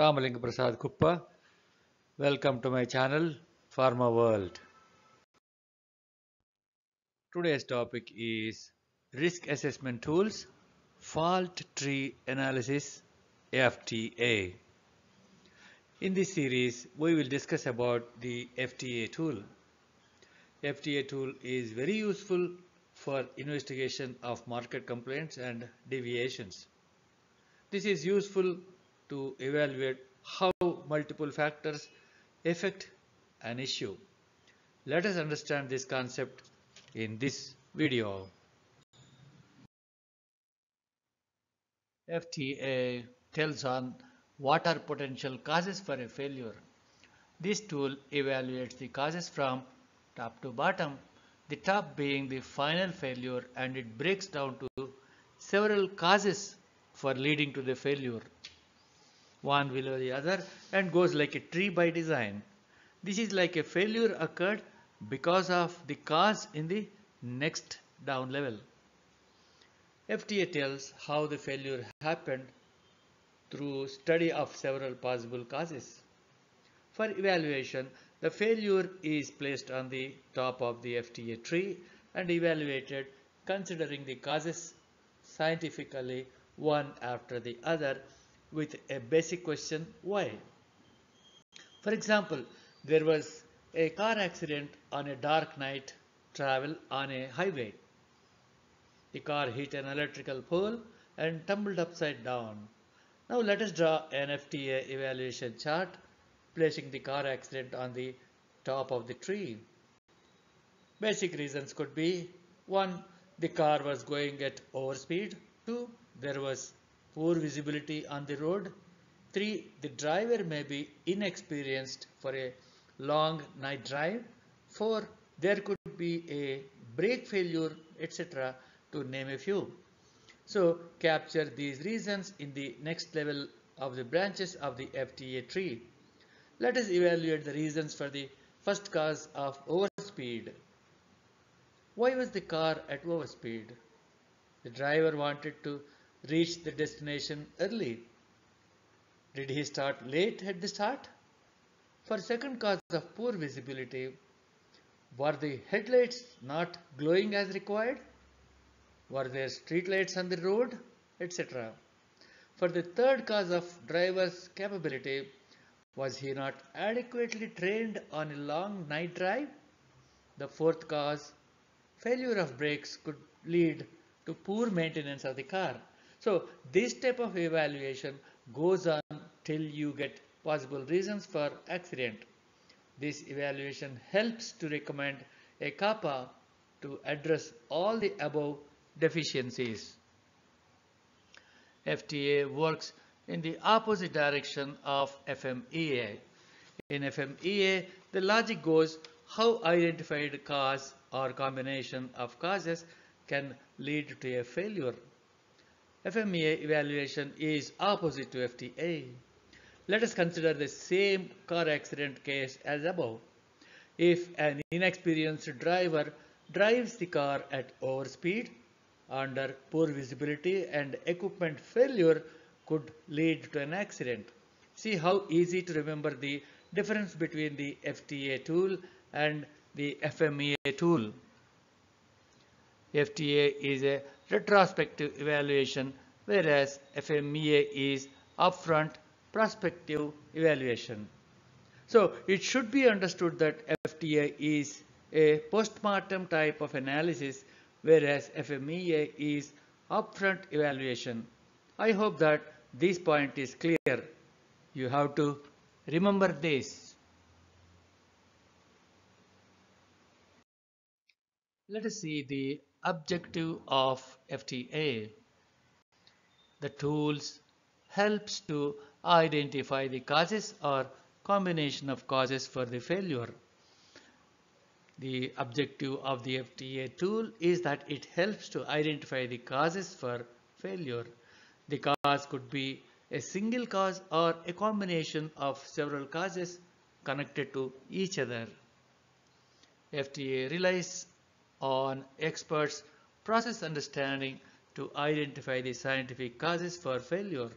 Ramalinga Prasad Kuppa. Welcome to my channel Pharma World. Today's topic is Risk Assessment Tools Fault Tree Analysis FTA. In this series, we will discuss about the FTA tool. FTA tool is very useful for investigation of market complaints and deviations. This is useful to evaluate how multiple factors affect an issue. Let us understand this concept in this video. FTA tells on what are potential causes for a failure. This tool evaluates the causes from top to bottom, the top being the final failure and it breaks down to several causes for leading to the failure one below the other and goes like a tree by design. This is like a failure occurred because of the cause in the next down level. FTA tells how the failure happened through study of several possible causes. For evaluation, the failure is placed on the top of the FTA tree and evaluated considering the causes scientifically one after the other with a basic question why. For example, there was a car accident on a dark night travel on a highway. The car hit an electrical pole and tumbled upside down. Now let us draw an FTA evaluation chart placing the car accident on the top of the tree. Basic reasons could be 1. The car was going at overspeed. 2. There was poor visibility on the road. 3. The driver may be inexperienced for a long night drive. 4. There could be a brake failure, etc. to name a few. So capture these reasons in the next level of the branches of the FTA tree. Let us evaluate the reasons for the first cause of overspeed. Why was the car at overspeed? The driver wanted to reach the destination early. Did he start late at the start? For second cause of poor visibility, were the headlights not glowing as required? Were there street lights on the road? Etc. For the third cause of driver's capability, was he not adequately trained on a long night drive? The fourth cause, failure of brakes could lead to poor maintenance of the car. So this type of evaluation goes on till you get possible reasons for accident. This evaluation helps to recommend a CAPA to address all the above deficiencies. FTA works in the opposite direction of FMEA. In FMEA, the logic goes how identified cause or combination of causes can lead to a failure. FMEA evaluation is opposite to FTA. Let us consider the same car accident case as above. If an inexperienced driver drives the car at overspeed, under poor visibility and equipment failure could lead to an accident. See how easy to remember the difference between the FTA tool and the FMEA tool. FTA is a retrospective evaluation whereas FMEA is upfront prospective evaluation. So it should be understood that FTA is a postmortem type of analysis whereas FMEA is upfront evaluation. I hope that this point is clear. You have to remember this. Let us see the objective of FTA. The tools helps to identify the causes or combination of causes for the failure. The objective of the FTA tool is that it helps to identify the causes for failure. The cause could be a single cause or a combination of several causes connected to each other. FTA relies on experts' process understanding to identify the scientific causes for failure.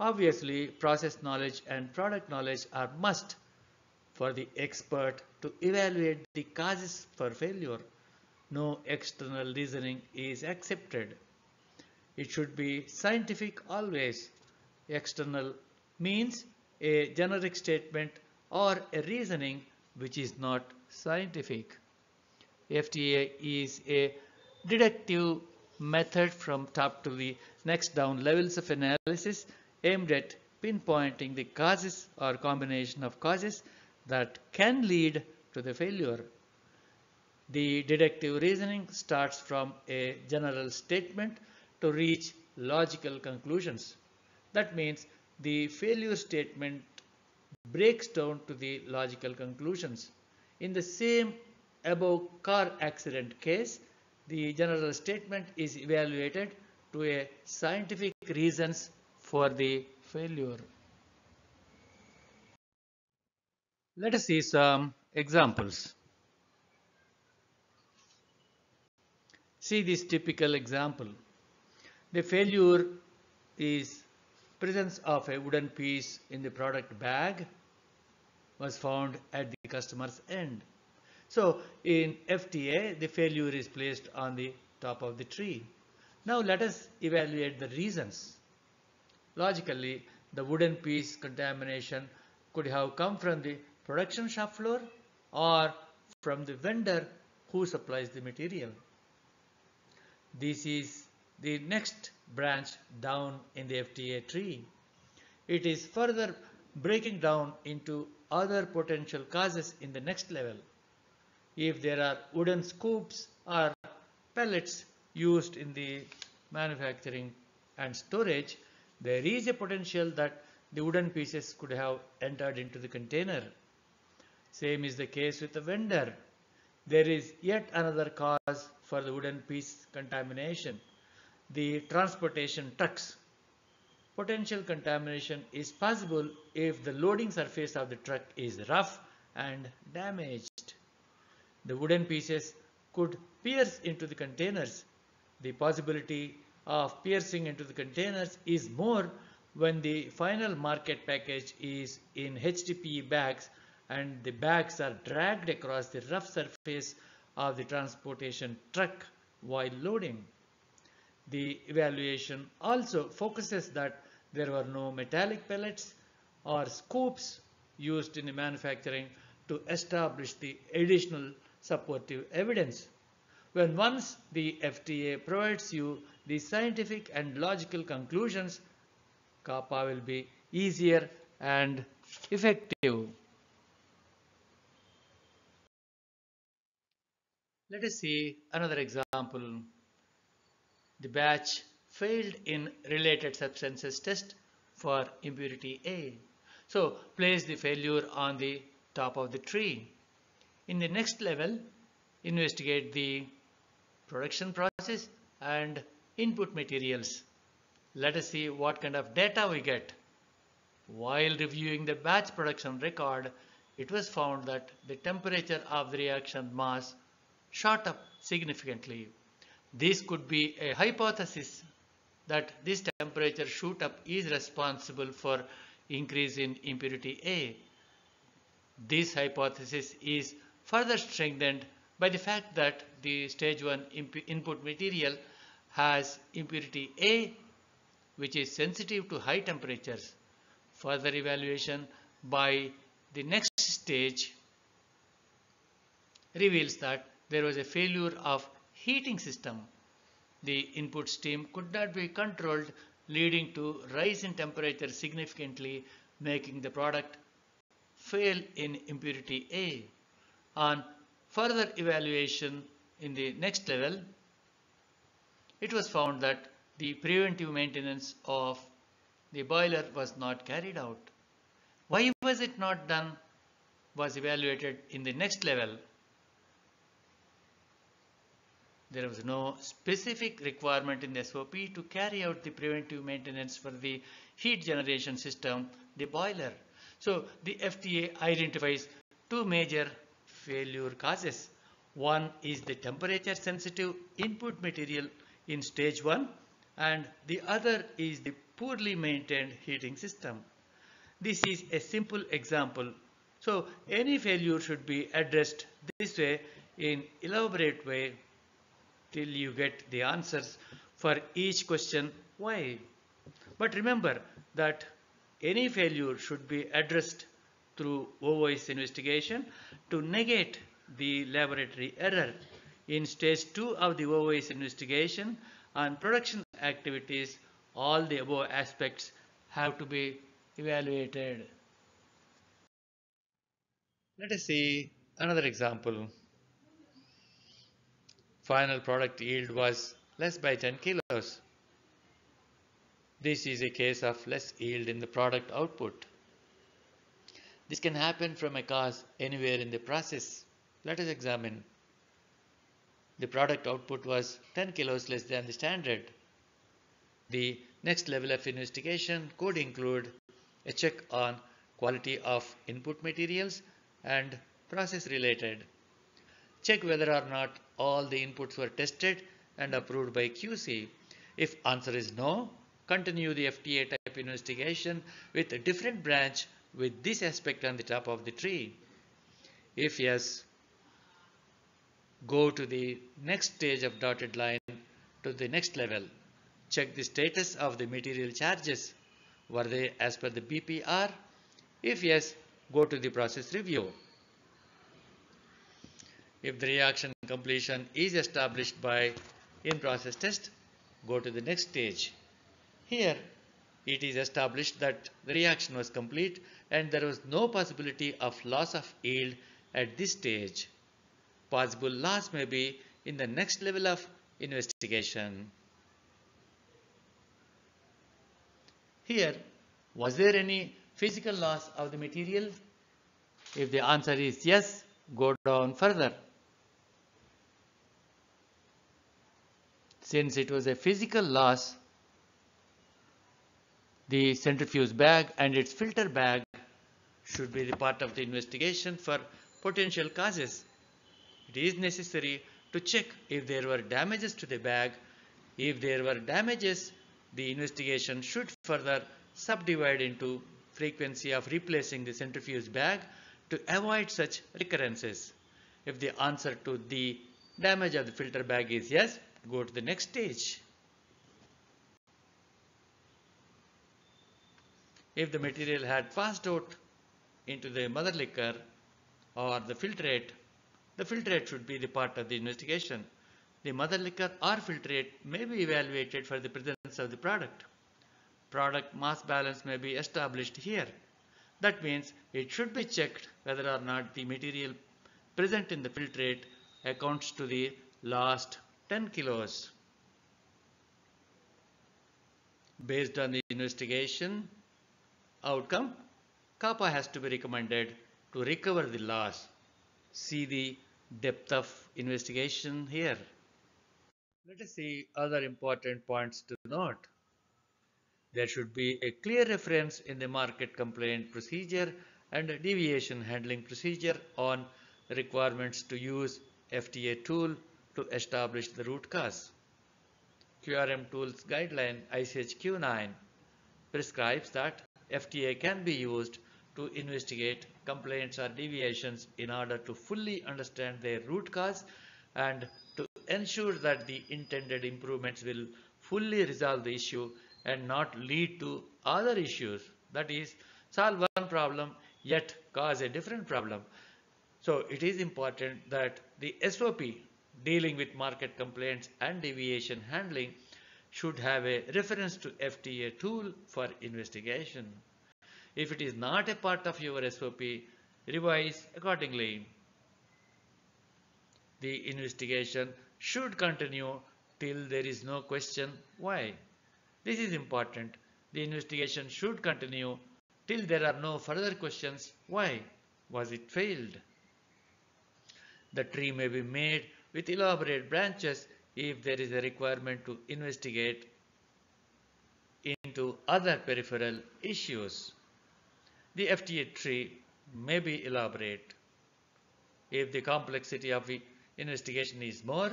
Obviously, process knowledge and product knowledge are must for the expert to evaluate the causes for failure. No external reasoning is accepted. It should be scientific always. External means a generic statement or a reasoning which is not scientific. FTA is a deductive method from top to the next down levels of analysis aimed at pinpointing the causes or combination of causes that can lead to the failure. The deductive reasoning starts from a general statement to reach logical conclusions. That means the failure statement breaks down to the logical conclusions. In the same above car accident case, the general statement is evaluated to a scientific reasons for the failure. Let us see some examples. See this typical example. The failure is presence of a wooden piece in the product bag was found at the customer's end. So in FTA, the failure is placed on the top of the tree. Now let us evaluate the reasons. Logically, the wooden piece contamination could have come from the production shop floor or from the vendor who supplies the material. This is the next branch down in the FTA tree. It is further breaking down into other potential causes in the next level. If there are wooden scoops or pellets used in the manufacturing and storage, there is a potential that the wooden pieces could have entered into the container. Same is the case with the vendor. There is yet another cause for the wooden piece contamination. The transportation trucks potential contamination is possible if the loading surface of the truck is rough and damaged. The wooden pieces could pierce into the containers. The possibility of piercing into the containers is more when the final market package is in HDPE bags and the bags are dragged across the rough surface of the transportation truck while loading. The evaluation also focuses that there were no metallic pellets or scoops used in the manufacturing to establish the additional supportive evidence. When once the FTA provides you the scientific and logical conclusions, CAPA will be easier and effective. Let us see another example. The batch failed in related substances test for impurity A. So place the failure on the top of the tree. In the next level, investigate the production process and input materials. Let us see what kind of data we get. While reviewing the batch production record, it was found that the temperature of the reaction mass shot up significantly. This could be a hypothesis that this temperature shoot up is responsible for increase in impurity A. This hypothesis is further strengthened by the fact that the stage 1 input material has impurity A which is sensitive to high temperatures. Further evaluation by the next stage reveals that there was a failure of heating system the input steam could not be controlled leading to rise in temperature significantly making the product fail in impurity A. On further evaluation in the next level, it was found that the preventive maintenance of the boiler was not carried out. Why was it not done was evaluated in the next level there was no specific requirement in the SOP to carry out the preventive maintenance for the heat generation system, the boiler. So the FTA identifies two major failure causes. One is the temperature sensitive input material in stage 1 and the other is the poorly maintained heating system. This is a simple example. So any failure should be addressed this way in elaborate way till you get the answers for each question why. But remember that any failure should be addressed through OOS investigation to negate the laboratory error. In stage 2 of the OOS investigation on production activities, all the above aspects have to be evaluated. Let us see another example. Final product yield was less by 10 kilos. This is a case of less yield in the product output. This can happen from a cause anywhere in the process. Let us examine. The product output was 10 kilos less than the standard. The next level of investigation could include a check on quality of input materials and process related. Check whether or not all the inputs were tested and approved by QC. If answer is no, continue the FTA type investigation with a different branch with this aspect on the top of the tree. If yes, go to the next stage of dotted line to the next level. Check the status of the material charges. Were they as per the BPR? If yes, go to the process review. If the reaction completion is established by in-process test, go to the next stage. Here, it is established that the reaction was complete and there was no possibility of loss of yield at this stage. Possible loss may be in the next level of investigation. Here, was there any physical loss of the material? If the answer is yes, go down further. Since it was a physical loss, the centrifuge bag and its filter bag should be the part of the investigation for potential causes. It is necessary to check if there were damages to the bag. If there were damages, the investigation should further subdivide into frequency of replacing the centrifuge bag to avoid such recurrences. If the answer to the damage of the filter bag is yes, go to the next stage. If the material had passed out into the mother liquor or the filtrate, the filtrate should be the part of the investigation. The mother liquor or filtrate may be evaluated for the presence of the product. Product mass balance may be established here. That means it should be checked whether or not the material present in the filtrate accounts to the last 10 kilos. Based on the investigation outcome, CAPA has to be recommended to recover the loss. See the depth of investigation here. Let us see other important points to note. There should be a clear reference in the market complaint procedure and deviation handling procedure on requirements to use FTA tool to establish the root cause. QRM tools guideline ICH Q9 prescribes that FTA can be used to investigate complaints or deviations in order to fully understand their root cause and to ensure that the intended improvements will fully resolve the issue and not lead to other issues. That is, solve one problem yet cause a different problem. So it is important that the SOP dealing with market complaints and deviation handling should have a reference to FTA tool for investigation. If it is not a part of your SOP, revise accordingly. The investigation should continue till there is no question why. This is important. The investigation should continue till there are no further questions why was it failed. The tree may be made with elaborate branches if there is a requirement to investigate into other peripheral issues. The FTA tree may be elaborate. If the complexity of the investigation is more,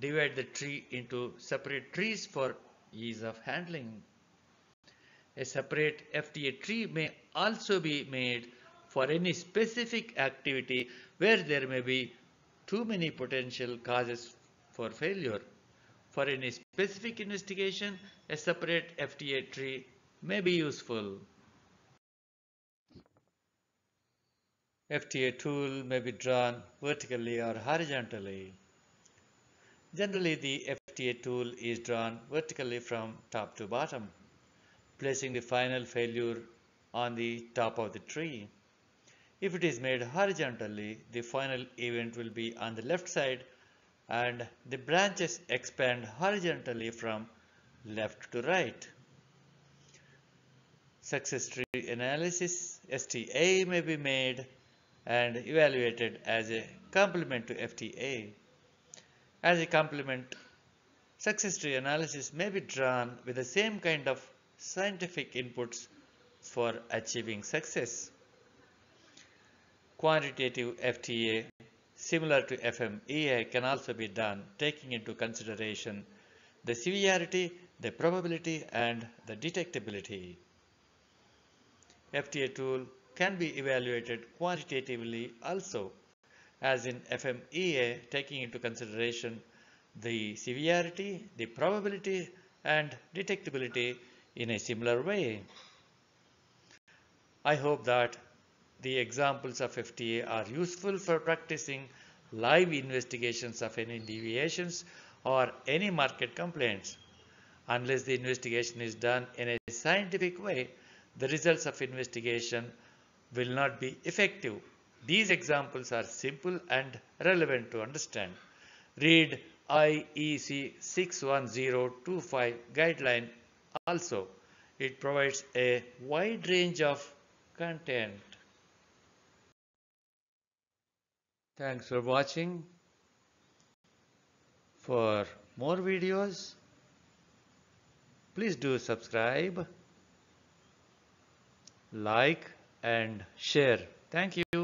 divide the tree into separate trees for ease of handling. A separate FTA tree may also be made for any specific activity where there may be too many potential causes for failure. For any specific investigation, a separate FTA tree may be useful. FTA tool may be drawn vertically or horizontally. Generally, the FTA tool is drawn vertically from top to bottom, placing the final failure on the top of the tree. If it is made horizontally, the final event will be on the left side and the branches expand horizontally from left to right. Success tree analysis STA may be made and evaluated as a complement to FTA. As a complement, success tree analysis may be drawn with the same kind of scientific inputs for achieving success. Quantitative FTA similar to FMEA can also be done taking into consideration the severity, the probability and the detectability. FTA tool can be evaluated quantitatively also as in FMEA taking into consideration the severity, the probability and detectability in a similar way. I hope that the examples of FTA are useful for practicing live investigations of any deviations or any market complaints. Unless the investigation is done in a scientific way, the results of investigation will not be effective. These examples are simple and relevant to understand. Read IEC 61025 guideline also. It provides a wide range of content. Thanks for watching. For more videos, please do subscribe, like and share. Thank you.